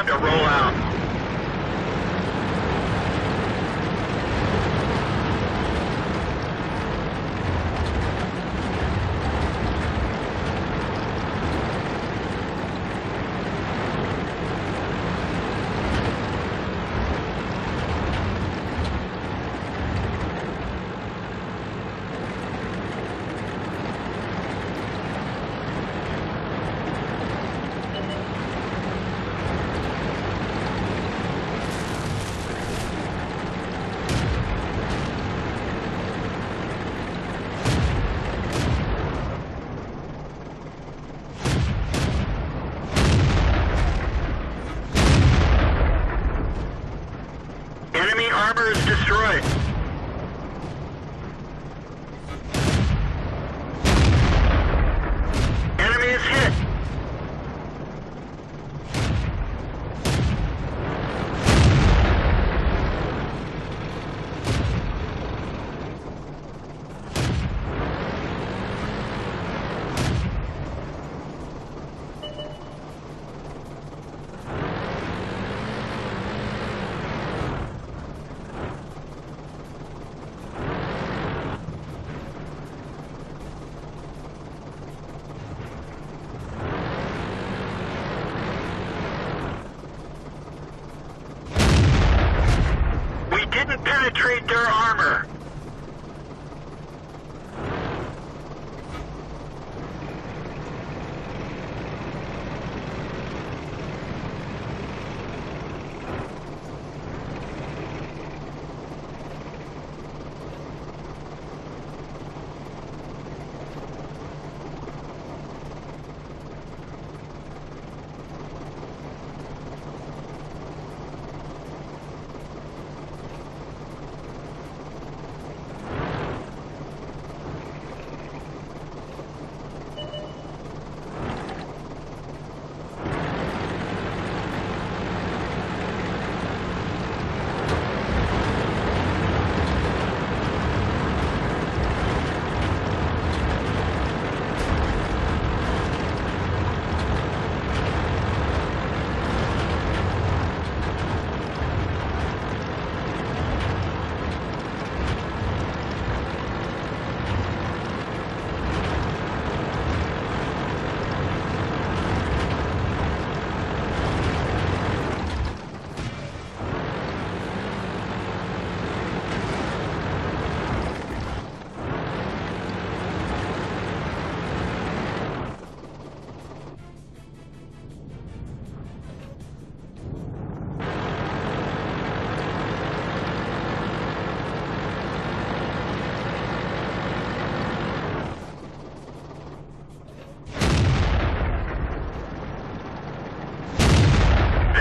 time to roll out.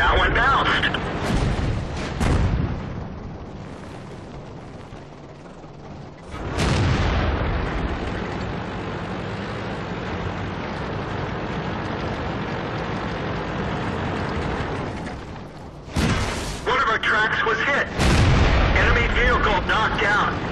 That one bounced. One of our tracks was hit. Enemy vehicle knocked out.